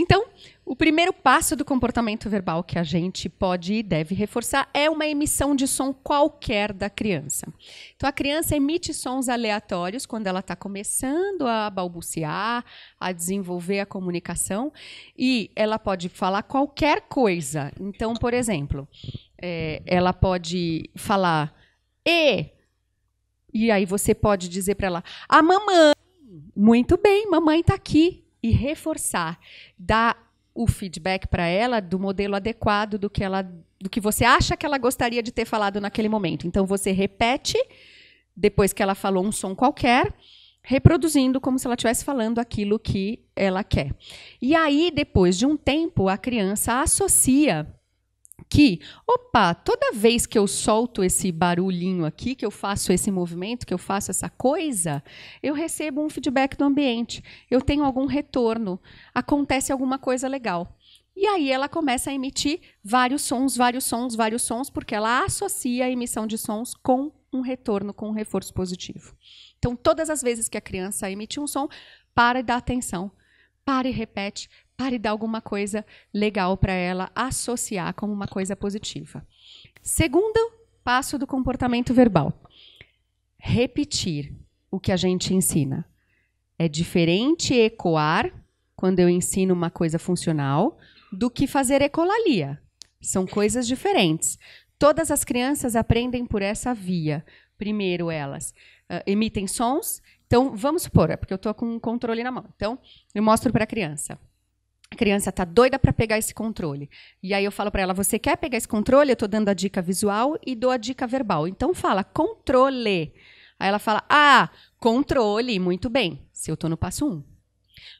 Então, o primeiro passo do comportamento verbal que a gente pode e deve reforçar é uma emissão de som qualquer da criança. Então, a criança emite sons aleatórios quando ela está começando a balbuciar, a desenvolver a comunicação, e ela pode falar qualquer coisa. Então, por exemplo, é, ela pode falar e, e aí você pode dizer para ela, a mamãe, muito bem, mamãe está aqui e reforçar, dar o feedback para ela do modelo adequado do que ela do que você acha que ela gostaria de ter falado naquele momento. Então você repete depois que ela falou um som qualquer, reproduzindo como se ela estivesse falando aquilo que ela quer. E aí depois de um tempo a criança associa que, opa, toda vez que eu solto esse barulhinho aqui, que eu faço esse movimento, que eu faço essa coisa, eu recebo um feedback do ambiente, eu tenho algum retorno, acontece alguma coisa legal. E aí ela começa a emitir vários sons, vários sons, vários sons, porque ela associa a emissão de sons com um retorno, com um reforço positivo. Então, todas as vezes que a criança emite um som, para e dá atenção. Para e repete, Pare dar alguma coisa legal para ela associar como uma coisa positiva. Segundo passo do comportamento verbal: repetir o que a gente ensina. É diferente ecoar quando eu ensino uma coisa funcional do que fazer ecolalia. São coisas diferentes. Todas as crianças aprendem por essa via. Primeiro, elas uh, emitem sons. Então, vamos supor, é porque eu estou com um controle na mão. Então, eu mostro para a criança. A criança está doida para pegar esse controle. E aí eu falo para ela: você quer pegar esse controle? Eu estou dando a dica visual e dou a dica verbal. Então fala controle. Aí ela fala: ah, controle, muito bem. Se eu estou no passo 1. Um.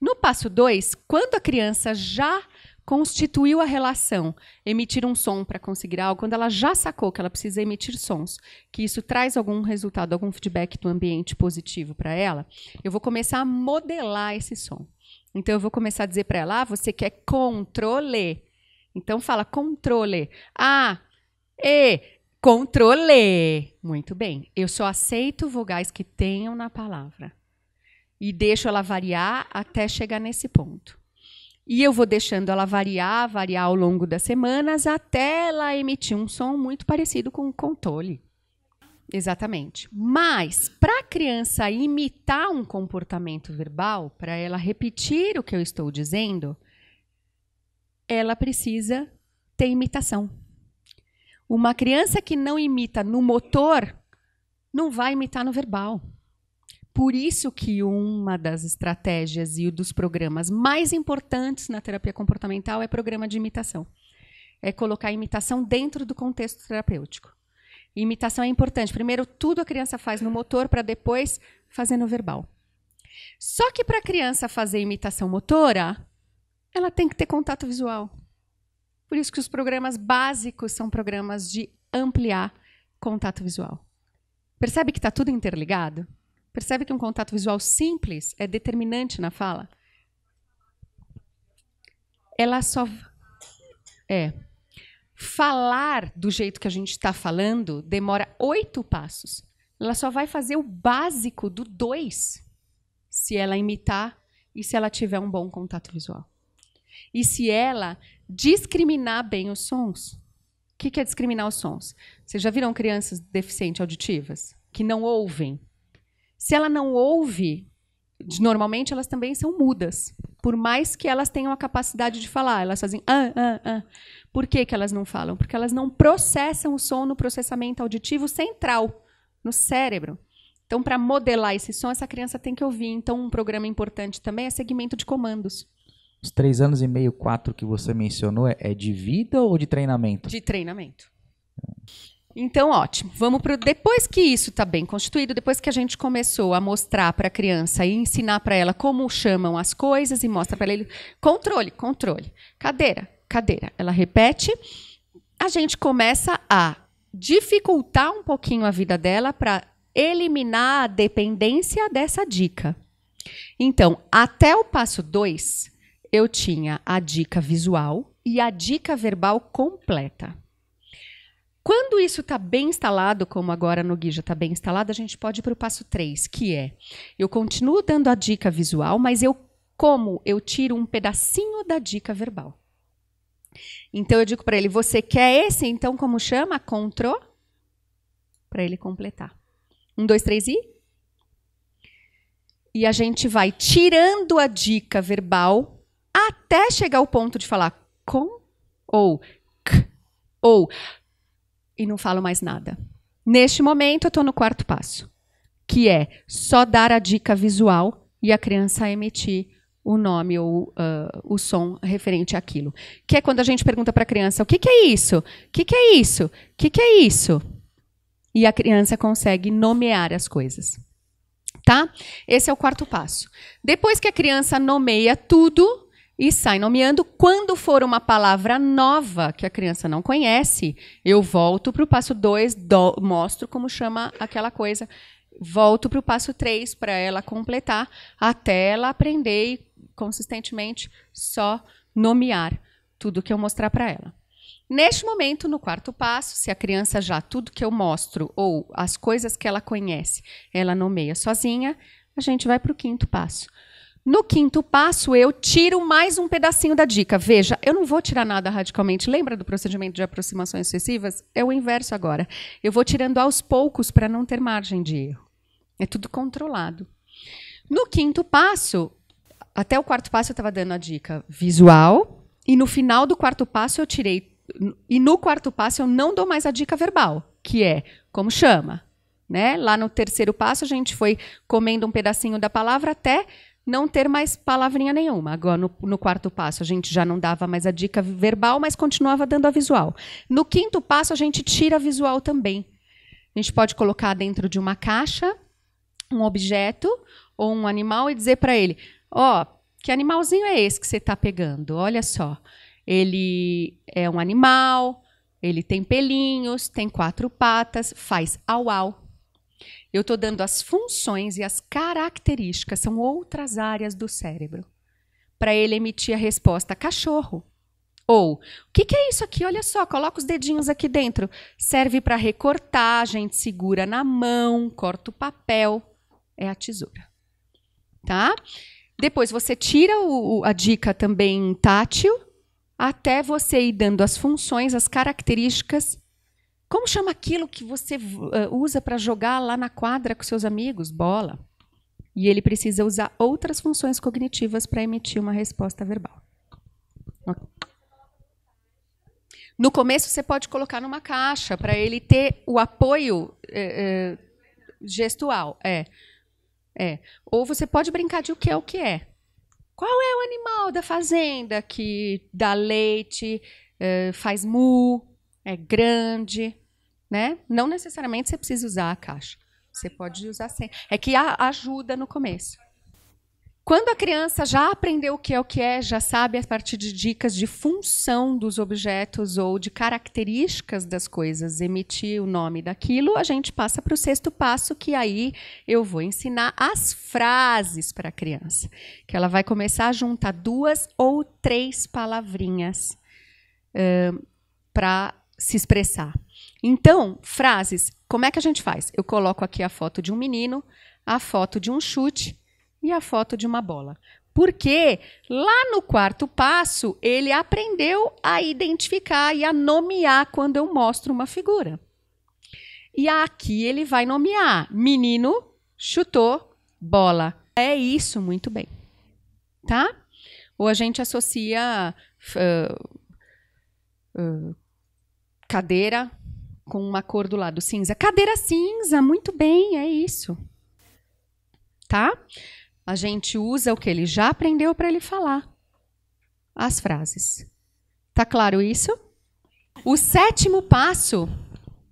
No passo 2, quando a criança já constituiu a relação, emitir um som para conseguir algo, quando ela já sacou que ela precisa emitir sons, que isso traz algum resultado, algum feedback do ambiente positivo para ela, eu vou começar a modelar esse som. Então eu vou começar a dizer para ela: ah, você quer controle. Então fala controle. Ah, e controle. Muito bem. Eu só aceito vogais que tenham na palavra. E deixo ela variar até chegar nesse ponto. E eu vou deixando ela variar, variar ao longo das semanas até ela emitir um som muito parecido com controle. Exatamente. Mas, para a criança imitar um comportamento verbal, para ela repetir o que eu estou dizendo, ela precisa ter imitação. Uma criança que não imita no motor, não vai imitar no verbal. Por isso que uma das estratégias e um dos programas mais importantes na terapia comportamental é programa de imitação. É colocar a imitação dentro do contexto terapêutico. Imitação é importante. Primeiro, tudo a criança faz no motor para depois fazer no verbal. Só que para a criança fazer imitação motora, ela tem que ter contato visual. Por isso que os programas básicos são programas de ampliar contato visual. Percebe que está tudo interligado? Percebe que um contato visual simples é determinante na fala? Ela só. É falar do jeito que a gente está falando demora oito passos. Ela só vai fazer o básico do dois se ela imitar e se ela tiver um bom contato visual. E se ela discriminar bem os sons. O que, é discriminar os sons? Vocês já viram crianças deficientes auditivas que não ouvem? Se ela não ouve, normalmente elas também são mudas. Por mais que elas tenham a capacidade de falar, elas fazem ah, ah, ah. Por que, que elas não falam? Porque elas não processam o som no processamento auditivo central, no cérebro. Então, para modelar esse som, essa criança tem que ouvir. Então, um programa importante também é segmento de comandos. Os três anos e meio, quatro que você mencionou, é, é de vida ou de treinamento? De treinamento. Então, ótimo. Vamos para depois que isso está bem constituído, depois que a gente começou a mostrar para a criança e ensinar para ela como chamam as coisas e mostra para ele controle, controle, cadeira, cadeira. Ela repete, a gente começa a dificultar um pouquinho a vida dela para eliminar a dependência dessa dica. Então, até o passo 2, eu tinha a dica visual e a dica verbal completa. Quando isso está bem instalado, como agora no Guia está bem instalado, a gente pode ir para o passo 3, que é eu continuo dando a dica visual, mas eu Como eu tiro um pedacinho da dica verbal. Então eu digo para ele: você quer esse? Então como chama? Contro. Para ele completar. Um, dois, três e. E a gente vai tirando a dica verbal até chegar ao ponto de falar com ou k ou e não falo mais nada. Neste momento, eu estou no quarto passo, que é só dar a dica visual e a criança emitir o nome ou uh, o som referente àquilo. Que é quando a gente pergunta para a criança: o que, que, é isso? O que, que é isso? O que, que é isso? E a criança consegue nomear as coisas. Tá? Esse é o quarto passo. Depois que a criança nomeia tudo, e sai nomeando. Quando for uma palavra nova que a criança não conhece, eu volto para o passo 2, mostro como chama aquela coisa. Volto para o passo 3 para ela completar, até ela aprender e, consistentemente, só nomear tudo que eu mostrar para ela. Neste momento, no quarto passo, se a criança já tudo que eu mostro ou as coisas que ela conhece, ela nomeia sozinha, a gente vai para o quinto passo. No quinto passo, eu tiro mais um pedacinho da dica. Veja, eu não vou tirar nada radicalmente. Lembra do procedimento de aproximações sucessivas? É o inverso agora. Eu vou tirando aos poucos para não ter margem de erro. É tudo controlado. No quinto passo, até o quarto passo eu estava dando a dica visual, e no final do quarto passo eu tirei. E no quarto passo eu não dou mais a dica verbal, que é como chama. Né? Lá no terceiro passo a gente foi comendo um pedacinho da palavra até não ter mais palavrinha nenhuma. Agora, no, no, quarto passo, a gente já não dava mais a dica verbal, mas continuava dando a visual. No quinto passo, a gente tira a visual também. A gente pode colocar dentro de uma caixa um objeto ou um animal e dizer para ele: Ó, oh, que animalzinho é esse que você está pegando? Olha só. Ele é um animal, ele tem pelinhos, tem quatro patas, faz au-au. Eu estou dando as funções e as características, são outras áreas do cérebro, para ele emitir a resposta cachorro. Ou, o que, que, é isso aqui? Olha só, coloca os dedinhos aqui dentro. Serve para recortar, a gente segura na mão, corta o papel. É a tesoura. Tá? Depois você tira o, a dica também tátil, até você ir dando as funções, as características como chama aquilo que você uh, usa para jogar lá na quadra com seus amigos? Bola. E ele precisa usar outras funções cognitivas para emitir uma resposta verbal. No começo, você pode colocar numa caixa para ele ter o apoio eh, eh, gestual. É. é. Ou você pode brincar de o que é o que é. Qual é o animal da fazenda que dá leite, eh, faz mu, é grande? Né? Não necessariamente você precisa usar a caixa. Você pode usar sem. É que ajuda no começo. Quando a criança já aprendeu o que é o que é, já sabe a partir de dicas de função dos objetos ou de características das coisas, emitir o nome daquilo, a gente passa para o sexto passo, que aí eu vou ensinar as frases para a criança. Que ela vai começar a juntar duas ou três palavrinhas uh, para se expressar. Então, frases, como é que a gente faz? Eu coloco aqui a foto de um menino, a foto de um chute e a foto de uma bola. Porque lá no quarto passo, ele aprendeu a identificar e a nomear quando eu mostro uma figura. E aqui ele vai nomear: menino chutou bola. É isso, muito bem. Tá? Ou a gente associa uh, uh, cadeira com uma cor do lado cinza. Cadeira cinza, muito bem, é isso. Tá? A gente usa o que ele já aprendeu para ele falar. As frases. Tá claro isso? O sétimo passo,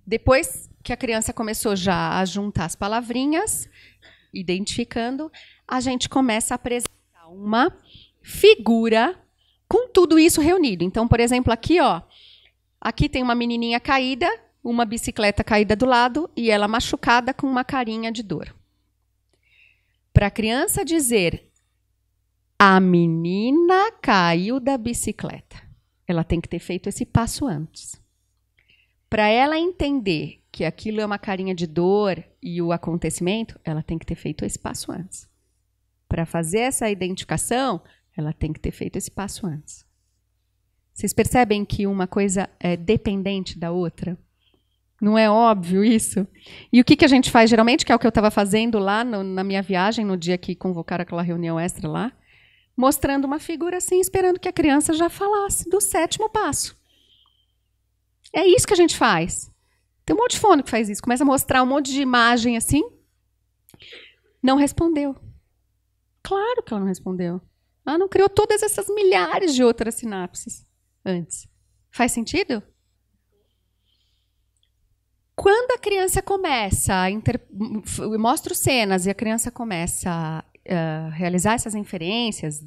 depois que a criança começou já a juntar as palavrinhas, identificando, a gente começa a apresentar uma figura com tudo isso reunido. Então, por exemplo, aqui, ó, aqui tem uma menininha caída uma bicicleta caída do lado e ela machucada com uma carinha de dor. Para a criança dizer a menina caiu da bicicleta, ela tem que ter feito esse passo antes. Para ela entender que aquilo é uma carinha de dor e o acontecimento, ela tem que ter feito esse passo antes. para fazer essa identificação, ela tem que ter feito esse passo antes. Vocês percebem que uma coisa é dependente da outra? Não é óbvio isso? E o que, que a gente faz geralmente, que é o que eu estava fazendo lá no, na minha viagem, no dia que convocaram aquela reunião extra lá? Mostrando uma figura assim, esperando que a criança já falasse do sétimo passo. É isso que a gente faz. Tem um monte de fono que faz isso. Começa a mostrar um monte de imagem assim. Não respondeu. Claro que ela não respondeu. Ela não criou todas essas milhares de outras sinapses antes. Faz sentido? Quando a criança começa a inter... mostro cenas e a criança começa a uh, realizar essas inferências,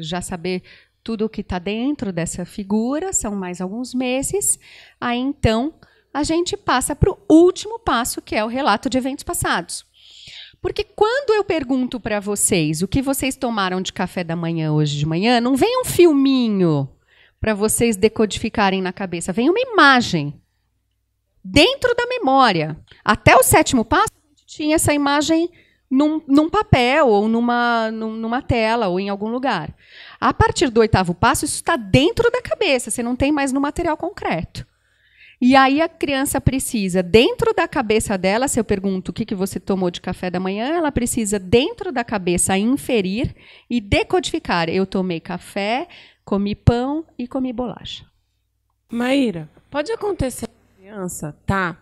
já saber tudo o que está dentro dessa figura, são mais alguns meses, aí então a gente passa para o último passo, que é o relato de eventos passados. Porque quando eu pergunto para vocês o que vocês tomaram de café da manhã hoje de manhã, não vem um filminho para vocês decodificarem na cabeça, vem uma imagem dentro da memória. Até o sétimo passo, a gente tinha essa imagem num, num papel ou numa, numa tela ou em algum lugar. A partir do oitavo passo, isso está dentro da cabeça, você não tem mais no material concreto. E aí a criança precisa, dentro da cabeça dela, se eu pergunto o que, que você tomou de café da manhã, ela precisa, dentro da cabeça, inferir e decodificar. Eu tomei café, comi pão e comi bolacha. Maíra, pode acontecer criança tá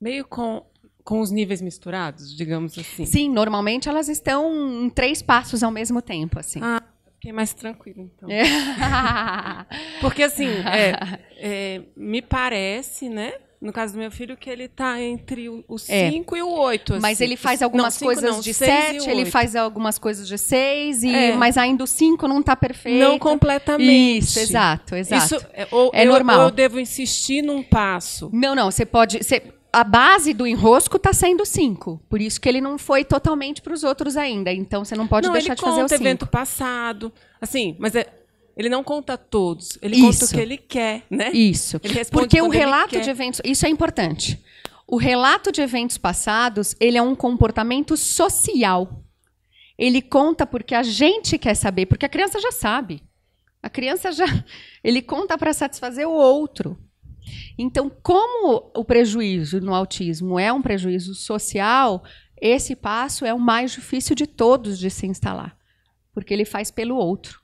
meio com, com os níveis misturados, digamos assim? Sim, normalmente elas estão em três passos ao mesmo tempo, assim. Ah, Fiquei mais tranquila, então. Porque, assim, é, é, me parece, né? No caso do meu filho, que ele está entre o 5 é. e o 8. Assim. Mas ele faz algumas não, coisas não, de 7, ele faz algumas coisas de 6, é. mas ainda o 5 não está perfeito. Não completamente. Isso, exato, exato. Isso, é, ou, é eu, normal. Ou eu devo insistir num passo. Não, não, você pode. Você, a base do enrosco está sendo 5. Por isso que ele não foi totalmente para os outros ainda. Então você não pode não, deixar de fazer o 5. Ele conta evento passado. Assim, mas é, ele não conta todos. Ele isso. conta o que ele quer, né? Isso. Porque o relato de eventos. Isso é importante. O relato de eventos passados ele é um comportamento social. Ele conta porque a gente quer saber, porque a criança já sabe. A criança já. Ele conta para satisfazer o outro. Então, como o prejuízo no autismo é um prejuízo social, esse passo é o mais difícil de todos de se instalar, porque ele faz pelo outro.